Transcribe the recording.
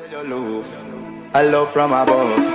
A love from above.